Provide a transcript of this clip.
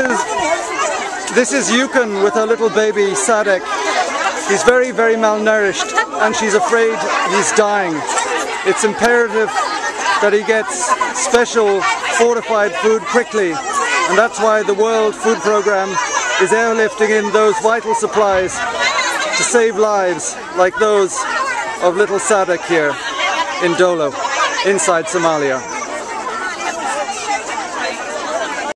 is this is Yukon with her little baby Sadek. He's very, very malnourished and she's afraid he's dying. It's imperative that he gets special fortified food quickly and that's why the World Food Programme is airlifting in those vital supplies to save lives like those of little Sadek here in Dolo, inside Somalia.